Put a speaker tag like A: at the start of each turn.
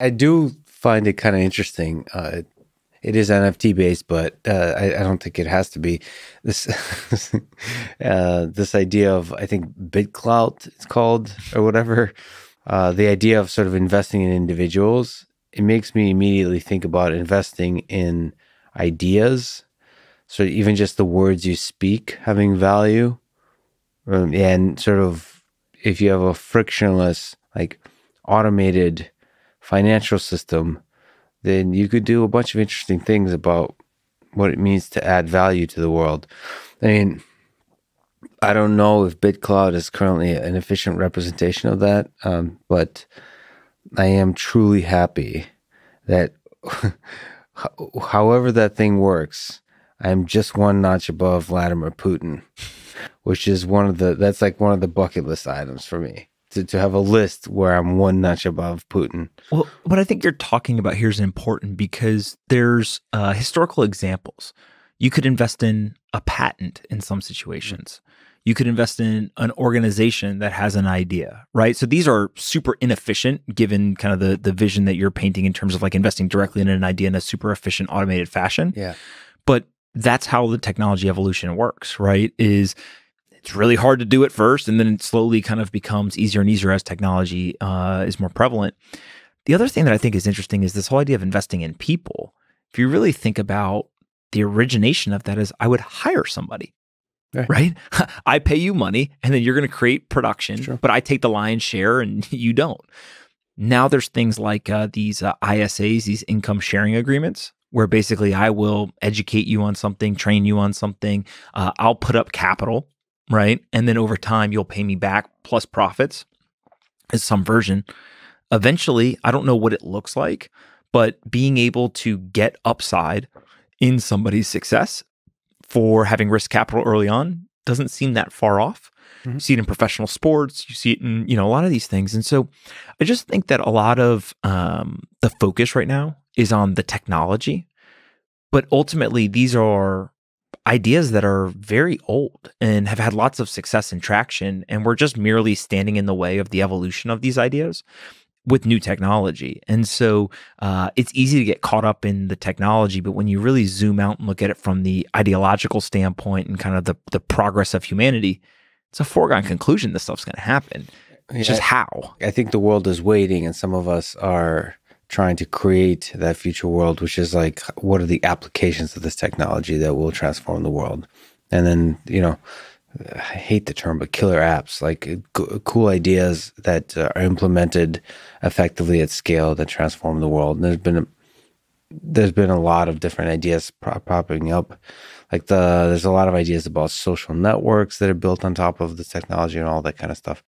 A: I do find it kind of interesting. Uh, it is NFT based, but uh, I, I, don't think it has to be. This uh, this idea of I think BitClout it's called or whatever. Uh, the idea of sort of investing in individuals it makes me immediately think about investing in ideas. So even just the words you speak having value, um, and sort of if you have a frictionless like automated financial system then you could do a bunch of interesting things about what it means to add value to the world. I mean, I don't know if BitClout is currently an efficient representation of that, um, but I am truly happy that however that thing works, I'm just one notch above Vladimir Putin, which is one of the that's like one of the bucket list items for me to, to have a list where I'm one notch above Putin.
B: Well, what I think you're talking about here is important because there's uh, historical examples. You could invest in a patent in some situations. You could invest in an organization that has an idea, right? So these are super inefficient given kind of the the vision that you're painting in terms of like investing directly in an idea in a super efficient automated fashion.
A: Yeah.
B: But that's how the technology evolution works, right? Is it's really hard to do at first, and then it slowly kind of becomes easier and easier as technology uh, is more prevalent. The other thing that I think is interesting is this whole idea of investing in people. If you really think about the origination of that, is I would hire somebody. Right. right? I pay you money and then you're going to create production, sure. but I take the lion's share and you don't. Now there's things like uh, these uh, ISAs, these income sharing agreements, where basically I will educate you on something, train you on something. Uh, I'll put up capital right? And then over time, you'll pay me back plus profits as some version. Eventually, I don't know what it looks like, but being able to get upside in somebody's success for having risk capital early on doesn't seem that far off. Mm-hmm. You see it in professional sports. You see it in you know a lot of these things, and so I just think that a lot of um, the focus right now is on the technology, but ultimately these are ideas that are very old and have had lots of success and traction. And we're just merely standing in the way of the evolution of these ideas with new technology. And so uh, it's easy to get caught up in the technology, but when you really zoom out and look at it from the ideological standpoint and kind of the, the progress of humanity, it's a foregone conclusion this stuff's going to happen. It's yeah, just how.
A: I think the world is waiting, and some of us are trying to create that future world, which is like, what are the applications of this technology that will transform the world? And then, you know, I hate the term, but killer apps, like cool ideas that uh, are implemented effectively at scale that transform the world. And there's been a, there's been a lot of different ideas popping up. Like the there's a lot of ideas about social networks that are built on top of the technology and all that kind of stuff.